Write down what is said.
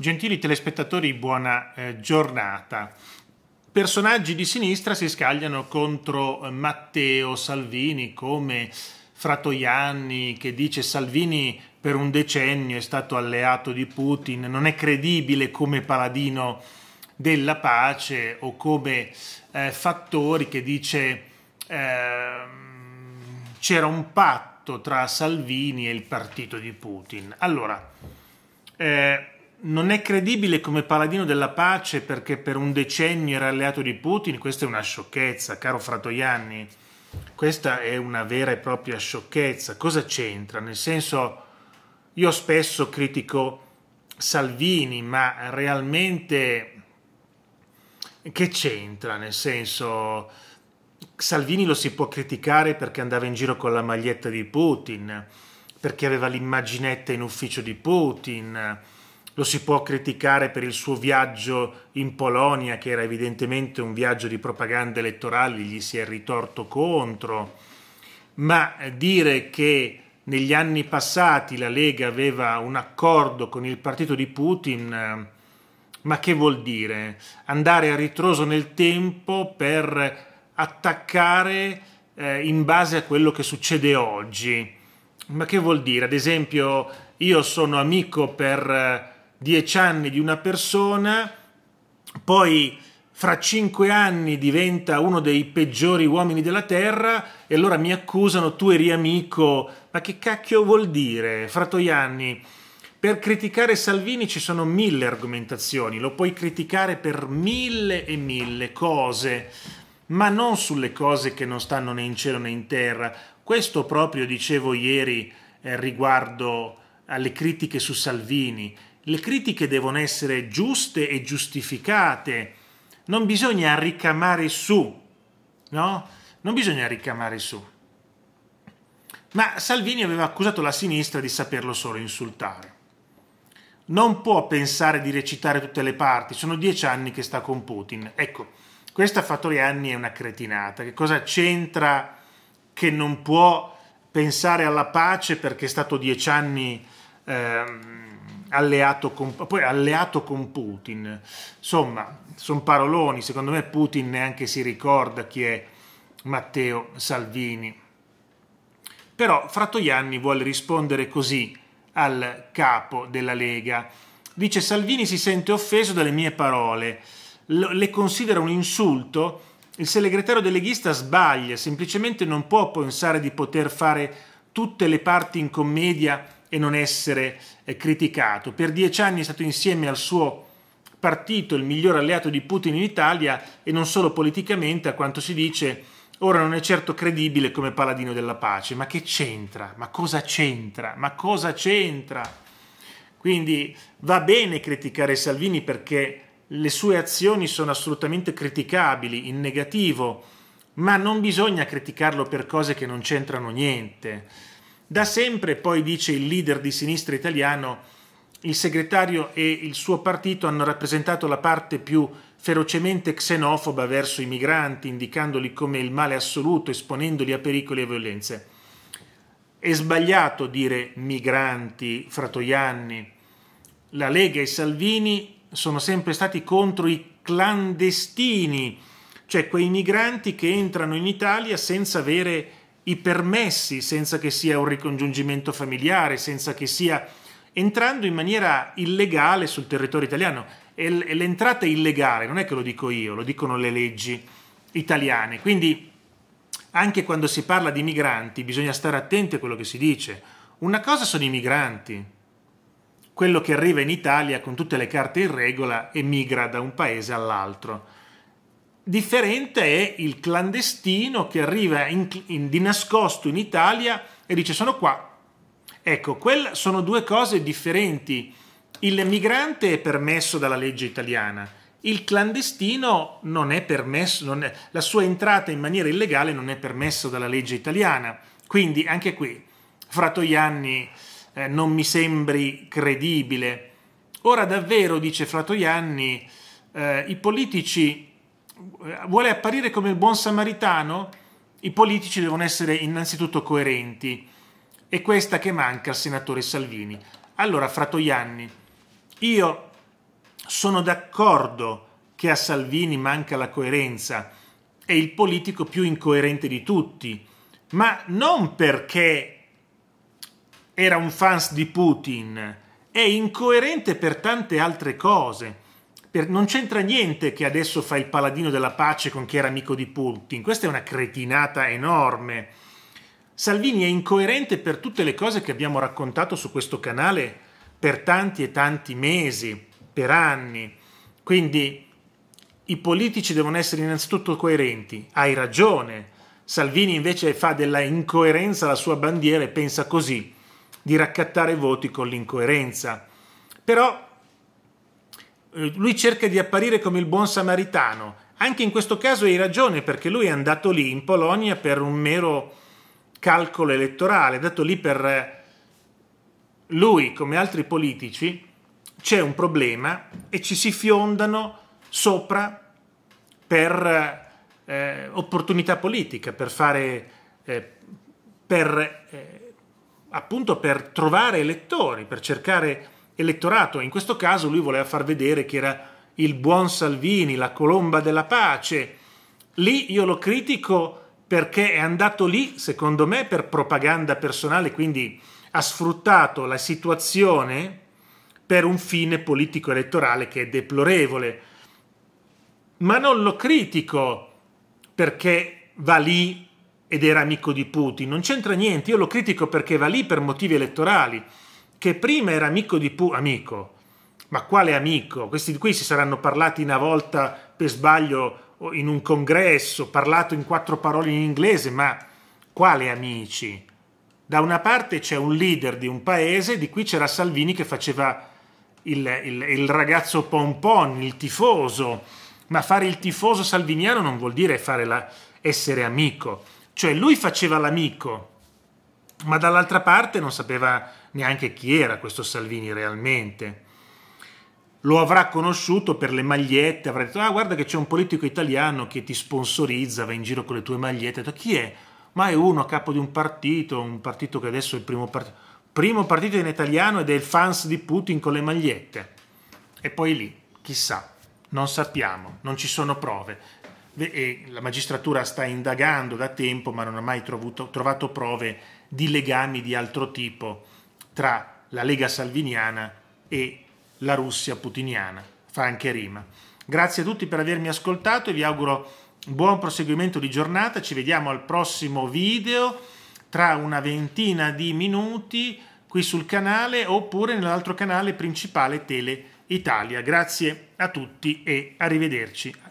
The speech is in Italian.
Gentili telespettatori, buona eh, giornata. Personaggi di sinistra si scagliano contro eh, Matteo Salvini come Fratoianni che dice Salvini per un decennio è stato alleato di Putin, non è credibile come paladino della pace o come eh, Fattori che dice eh, c'era un patto tra Salvini e il partito di Putin. Allora, eh, non è credibile come paladino della pace perché per un decennio era alleato di Putin, questa è una sciocchezza, caro Fratoianni. Questa è una vera e propria sciocchezza. Cosa c'entra? Nel senso, io spesso critico Salvini, ma realmente che c'entra? Nel senso, Salvini lo si può criticare perché andava in giro con la maglietta di Putin, perché aveva l'immaginetta in ufficio di Putin lo si può criticare per il suo viaggio in Polonia, che era evidentemente un viaggio di propaganda elettorale, gli si è ritorto contro, ma dire che negli anni passati la Lega aveva un accordo con il partito di Putin, ma che vuol dire? Andare a ritroso nel tempo per attaccare eh, in base a quello che succede oggi. Ma che vuol dire? Ad esempio, io sono amico per dieci anni di una persona, poi fra cinque anni diventa uno dei peggiori uomini della terra e allora mi accusano tu eri amico. Ma che cacchio vuol dire, Fratoianni? Per criticare Salvini ci sono mille argomentazioni, lo puoi criticare per mille e mille cose, ma non sulle cose che non stanno né in cielo né in terra. Questo proprio dicevo ieri eh, riguardo alle critiche su Salvini le critiche devono essere giuste e giustificate, non bisogna ricamare su, no? Non bisogna ricamare su. Ma Salvini aveva accusato la sinistra di saperlo solo insultare. Non può pensare di recitare tutte le parti, sono dieci anni che sta con Putin. Ecco, questa Fattorianni è una cretinata. Che cosa c'entra che non può pensare alla pace perché è stato dieci anni... Ehm, alleato con, poi alleato con Putin. Insomma, sono paroloni, secondo me Putin neanche si ricorda chi è Matteo Salvini. Però Frattoianni vuole rispondere così al capo della Lega. Dice Salvini si sente offeso dalle mie parole, le considera un insulto. Il segretario del leghista sbaglia, semplicemente non può pensare di poter fare tutte le parti in commedia e non essere eh, criticato. Per dieci anni è stato insieme al suo partito il miglior alleato di Putin in Italia e non solo politicamente, a quanto si dice, ora non è certo credibile come paladino della pace. Ma che c'entra? Ma cosa c'entra? Ma cosa c'entra? Quindi va bene criticare Salvini perché le sue azioni sono assolutamente criticabili, in negativo, ma non bisogna criticarlo per cose che non c'entrano niente. Da sempre, poi dice il leader di sinistra italiano, il segretario e il suo partito hanno rappresentato la parte più ferocemente xenofoba verso i migranti, indicandoli come il male assoluto, esponendoli a pericoli e violenze. È sbagliato dire migranti, fratoianni. La Lega e Salvini sono sempre stati contro i clandestini, cioè quei migranti che entrano in Italia senza avere i permessi senza che sia un ricongiungimento familiare, senza che sia entrando in maniera illegale sul territorio italiano. E l'entrata è illegale, non è che lo dico io, lo dicono le leggi italiane. Quindi anche quando si parla di migranti bisogna stare attenti a quello che si dice. Una cosa sono i migranti, quello che arriva in Italia con tutte le carte in regola e migra da un paese all'altro. Differente è il clandestino che arriva in, in, di nascosto in Italia e dice sono qua. Ecco, quelle sono due cose differenti. Il migrante è permesso dalla legge italiana, il clandestino non è permesso, non è, la sua entrata in maniera illegale non è permessa dalla legge italiana. Quindi anche qui, Fratoianni eh, non mi sembri credibile. Ora davvero, dice Fratoianni, eh, i politici vuole apparire come il buon samaritano, i politici devono essere innanzitutto coerenti. È questa che manca al senatore Salvini. Allora, Fratoianni, io sono d'accordo che a Salvini manca la coerenza, è il politico più incoerente di tutti, ma non perché era un fans di Putin, è incoerente per tante altre cose. Per, non c'entra niente che adesso fa il paladino della pace con chi era amico di Putin, questa è una cretinata enorme. Salvini è incoerente per tutte le cose che abbiamo raccontato su questo canale per tanti e tanti mesi, per anni. Quindi i politici devono essere innanzitutto coerenti. Hai ragione. Salvini invece fa della incoerenza la sua bandiera e pensa così di raccattare voti con l'incoerenza. Però lui cerca di apparire come il buon samaritano. Anche in questo caso hai ragione perché lui è andato lì in Polonia per un mero calcolo elettorale, è andato lì per eh, lui come altri politici c'è un problema e ci si fiondano sopra per eh, opportunità politica, per fare eh, per eh, appunto per trovare elettori, per cercare elettorato. In questo caso lui voleva far vedere che era il buon Salvini, la colomba della pace. Lì io lo critico perché è andato lì, secondo me, per propaganda personale, quindi ha sfruttato la situazione per un fine politico elettorale che è deplorevole. Ma non lo critico perché va lì ed era amico di Putin. Non c'entra niente, io lo critico perché va lì per motivi elettorali, che prima era amico di Putin, amico, ma quale amico? Questi qui si saranno parlati una volta per sbaglio in un congresso, parlato in quattro parole in inglese, ma quale amici? Da una parte c'è un leader di un paese, di qui c'era Salvini che faceva il, il, il ragazzo pompon, il tifoso, ma fare il tifoso salviniano non vuol dire la, essere amico. Cioè lui faceva l'amico, ma dall'altra parte non sapeva neanche chi era questo Salvini realmente. Lo avrà conosciuto per le magliette, avrà detto, ah guarda che c'è un politico italiano che ti sponsorizza, va in giro con le tue magliette. Detto, chi è? Ma è uno a capo di un partito, un partito che adesso è il primo partito. Primo partito in italiano ed è il fans di Putin con le magliette. E poi lì, chissà, non sappiamo, non ci sono prove e la magistratura sta indagando da tempo ma non ha mai trovuto, trovato prove di legami di altro tipo tra la Lega Salviniana e la Russia putiniana. Fa anche rima. Grazie a tutti per avermi ascoltato e vi auguro buon proseguimento di giornata. Ci vediamo al prossimo video tra una ventina di minuti qui sul canale oppure nell'altro canale principale Tele Italia. Grazie a tutti e arrivederci.